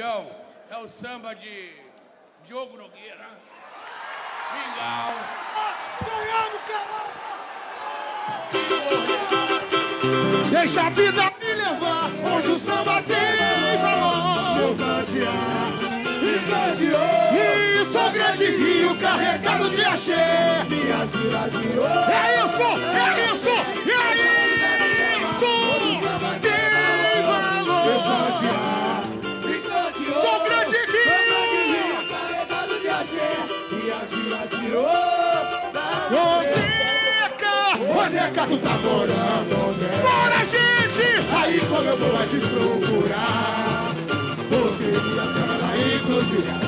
É o samba de Diogo Nogueira. Vingal, ganhamos caralho! Deixa a vida me levar, hoje o samba tem valor. Meu cadear, me candeou. E sou grande rio carregado de axé. Me atira, É isso, é isso! Roseca, tu tá morando onde? Bora, gente! Aí como eu vou a te procurar Porque minha cela inclusive